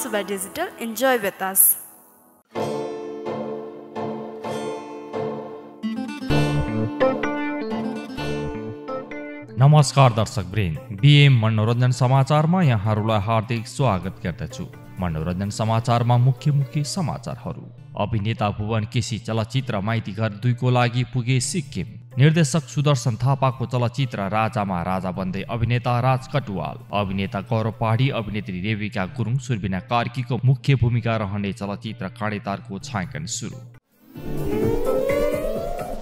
Suba Digital. Enjoy with us. नमस्कार दर्शक वृन्द BM मनोरञ्जन समाचारमा यहाँहरूलाई हार्दिक स्वागत गर्दछु मनोरञ्जन समाचारमा मुख्य मुख्य समाचारहरू अभिनेता भुवन केसी चलचित्र माइतीघर दुईको लागि पुगे सिक्किम निर्देशक सुदर्शन थापाको चलचित्र राजामा राजा बन्दै अभिनेता राज कटुवाल अभिनेता गौरव पहाडी अभिनेत्री रेविका गुरुङ सुर्बिना कार्कीको मुख्य भूमिका रहने चलचित्र काँडेतारको छायाङ्कन सुरु।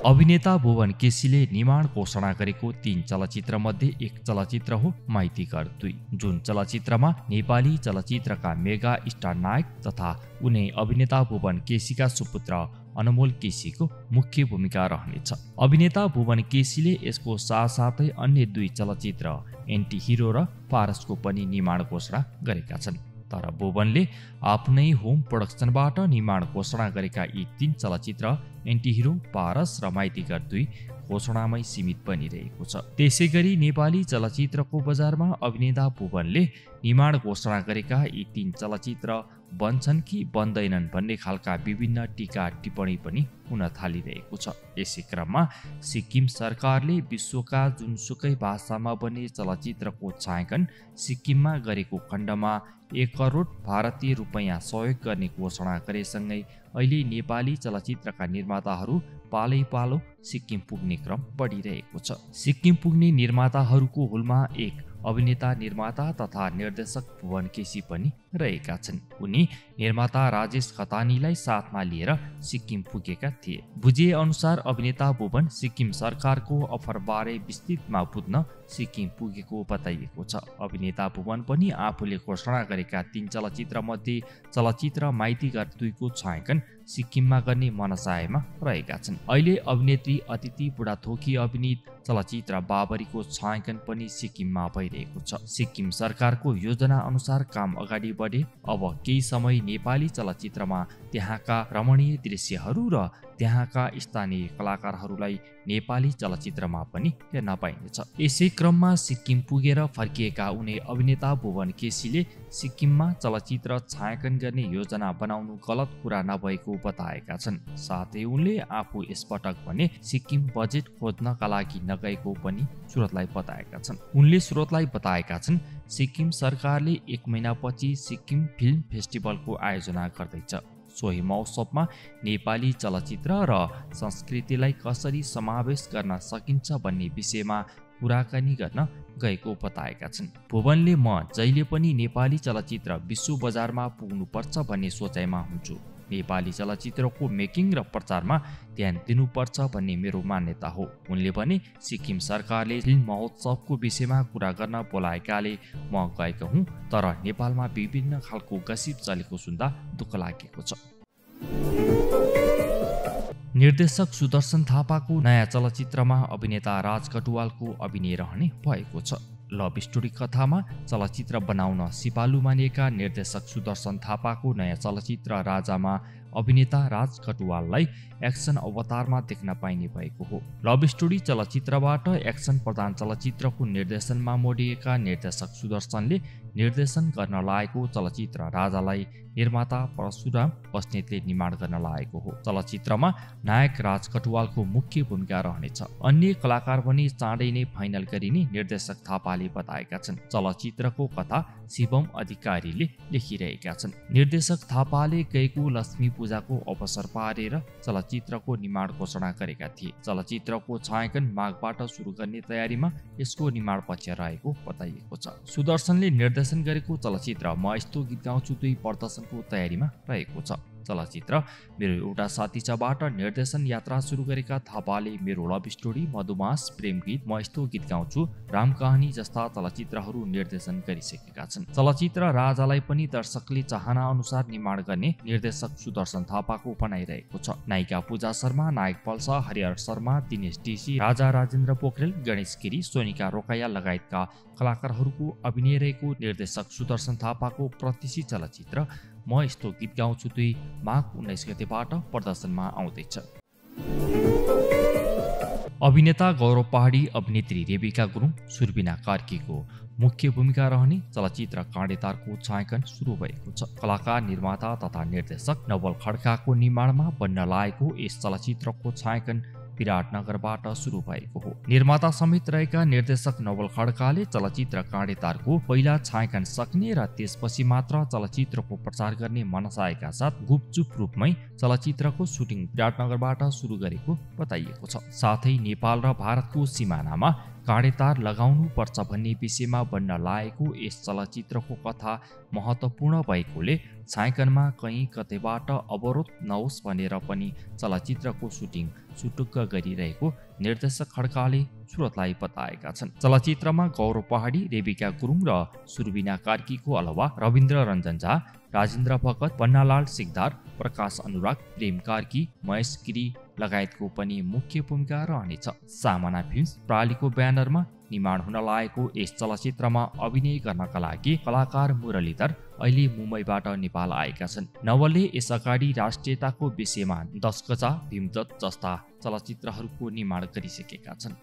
अभिनेता भुवन केसीले निर्माण घोषणा गरेको तीन चलचित्रमध्ये एक चलचित्र हो माइतीघर दुई। जुन चलचित्रमा नेपाली चलचित्रका मेगा स्टार नायक तथा उनी अभिनेता भुवन केसीका सुपुत्र अनमोल केसीको मुख्य भूमिका रहनेछ। अभिनेता भुवन केसीले यसको साथसाथै अन्य दुई चलचित्र एन्टी हिरो र पारसको पनि निर्माण घोषणा गरेका छन्। तर भुवनले आफ्नै होम प्रोडक्सनबाट निर्माण घोषणा गरेका यी तीन चलचित्र एन्टी हिरो पारस र माइतीघर दुई घोषणामै सीमित बनिरहेको छ। त्यसै गरी नेपाली चलचित्रको बजारमा अभिनेता भुवनले निर्माण घोषणा गरेका यी तीन चलचित्र बन्छन् कि बन्दैनन् भन्ने खालका विभिन्न टिका टिप्पणी पनि हुन थालिरहेको छ। यसै क्रममा सिक्किम सरकारले विश्वका जुनसुकै भाषामा बन्ने चलचित्रको छायाङ्कन सिक्किममा गरेको खण्डमा एक करोड भारतीय रुपैयाँ सहयोग गर्ने घोषणा गरेसँगै अहिले नेपाली चलचित्रका निर्माताहरू पालै पालो सिक्किम पुग्ने क्रम बढिरहेको छ। सिक्किम पुग्ने निर्माताहरूको हुलमा एक अभिनेता निर्माता तथा निर्देशक भुवन केसी पनि रहेका छन्। उनी निर्माता राजेश खतानीलाई साथमा लिएर सिक्किम पुगेका थिए। बुझिए अनुसार अभिनेता भुवन सिक्किम सरकारको अफरबारे विस्तृतमा बुझ्न सिक्किम पुगेको बताइएको छ। अभिनेता भुवन पनि आफूले घोषणा गरेका तीन चलचित्र मध्ये चलचित्र माइतीघर दुईको छायाङ्कन सिक्किममा गर्ने मनसायमा रहेका छन्। अहिले अभिनेत्री अतिथि बुढाथोकी अभिनीत चलचित्र बाबरीको छायाङ्कन पनि सिक्किममा भइरहेको छ। सिक्किम सरकारको योजना अनुसार काम अगाडि बढे। अब केही समय नेपाली चलचित्रमा त्यहाँका रमणीय दृश्यहरू र त्यहाँका स्थानीय कलाकारहरूलाई नेपाली चलचित्रमा पनि हेर्न पाइनेछ। यसै क्रममा सिक्किम पुगेर फर्किएका उनी अभिनेता भुवन केसीले सिक्किममा चलचित्र छायाङ्कन गर्ने योजना बनाउनु गलत कुरा नभएको बताएका छन्। साथै उनले आफू यसपटक भने सिक्किम बजेट खोज्नका लागि नगएको पनि स्रोतलाई बताएका छन्। उनले स्रोतलाई बताएका छन् सिक्किम सरकारले एक महिनापछि सिक्किम फिल्म फेस्टिभलको आयोजना गर्दैछ। सोही महोत्सवमा नेपाली चलचित्र र संस्कृतिलाई कसरी समावेश गर्न सकिन्छ भन्ने विषयमा कुराकानी गर्न गएको बताएका छन्। भुवनले म जहिले पनि नेपाली चलचित्र विश्व बजारमा पुग्नुपर्छ भन्ने सोचाइमा हुन्छु। नेपाली चलचित्रको मेकिङ र प्रचारमा ध्यान दिनुपर्छ भन्ने मेरो मान्यता हो। उनले भने सिक्किम सरकारले फिल्म महोत्सवको विषयमा कुरा गर्न बोलाएकाले म गएको हुँ तर नेपालमा विभिन्न खालको गसिप चलेको सुन्दा दुःख लागेको छ। निर्देशक सुदर्शन थापाको नयाँ चलचित्रमा अभिनेता राज कटुवालको अभिनय रहने भएको छ। लभ स्टोरी कथामा चलचित्र बनाउन सिपालु मानिएका निर्देशक सुदर्शन थापाको नयाँ चलचित्र राजामा अभिनेता राज कटुवाललाई एक्सन अवतारमा देख्न पाइने भएको हो। लभ स्टोरी चलचित्रबाट एक्सन प्रधान चलचित्रको निर्देशनमा मोडिएका निर्देशक सुदर्शनले निर्देशन गर्न लागेको चलचित्र राजालाई निर्माता परशुराम बस्नेतले निर्माण गर्न लागेको हो। चलचित्रमा नायक राज कटुवालको मुख्य भूमिका रहनेछ। अन्य कलाकार पनि चाँडै नै फाइनल गरिने निर्देशक थापाले बताएका छन्। चलचित्रको कथा शिवम अधिकारीले लेखिरहेका छन्। निर्देशक थापाले गएको लक्ष्मी पूजाको अवसर पारेर चलचित्रको निर्माण घोषणा गरेका थिए। चलचित्रको छायाङ्कन माघबाट सुरु गर्ने तयारीमा यसको निर्माण पक्ष रहेको बताइएको छ। सुदर्शनले निर्देशन गरेको चलचित्र म यस्तो गीत गाउँछु दुई प्रदर्शनको तयारीमा रहेको छ। चलचित्र। मेरो एउटा साथी छबाट निर्देशन यात्रा सुरु गरेका थापाले मेरो लभ स्टोरी मधुमास प्रेम गीत म यस्तो गीत गाउँछु राम कहानी जस्ता चलचित्रहरू निर्देशन गरिसकेका छन्। चलचित्र राजालाई पनि दर्शकले चाहना अनुसार निर्माण गर्ने निर्देशक सुदर्शन थापाको बनाइरहेको छ। नायिका पूजा शर्मा नायक पल्सा हरिहर शर्मा दिनेश टिसी राजा राजेन्द्र पोखरेल गणेश गिरी सोनिका रोकाया लगायतका कलाकारहरूको अभिनय रहेको निर्देशक सुदर्शन थापाको प्रतिशी चलचित्र। म यस्तो गीत गाउँछु दुई माघ उन्नाइस गतेबाट प्रदर्शनमा आउँदैछ। अभिनेता गौरव पहाडी अभिनेत्री रेबिका गुरुङ सुरबिना कार्कीको मुख्य भूमिका रहने चलचित्र काँडेतारको छायाङ्कन सुरु भएको छ। कलाकार निर्माता तथा निर्देशक नवल खड्काको निर्माणमा बन्न लागेको यस चलचित्रको छायाङ्कन विराटनगरबाट सुरु भएको हो। निर्माता समेत रहेका निर्देशक नवल खड्काले चलचित्र काँडेतारको पहिला छायाङ्कन सक्ने र त्यसपछि मात्र चलचित्रको प्रचार गर्ने मनसाएका साथ गुपचुप रूपमै चलचित्रको सुटिङ विराटनगरबाट सुरु गरेको बताइएको छ। साथै नेपाल र भारतको सिमानामा काँडेतार लगाउनु पर्छ भन्ने विषयमा बन्न लागेको यस चलचित्रको कथा महत्त्वपूर्ण भएकोले छायाङ्कनमा कहीँ कतैबाट अवरोध नहोस् भनेर पनि चलचित्रको सुटिङ सुटुक्क गरिरहेको निर्देशक खड्काले सुरतलाई बताएका छन्। चलचित्रमा गौरव पहाडी रेबिका गुरुङ र सुरबिना कार्कीको अलावा रविन्द्र रञ्जन झा राजेन्द्र भगत पन्नालाल सिकदार प्रकाश अनुराग प्रेम कार्की महेश गिरी लगायतको पनि मुख्य भूमिका रहनेछ। सामना फिल्म प्रालीको ब्यानरमा निर्माण हुन लागेको यस चलचित्रमा अभिनय गर्नका लागि कलाकार मुरलीधर अहिले मुम्बईबाट नेपाल आएका छन्। नवलले यस अगाडि राष्ट्रियताको विषयमा गजा भीमदत्त जस्ता चलचित्रहरूको निर्माण गरिसकेका छन्।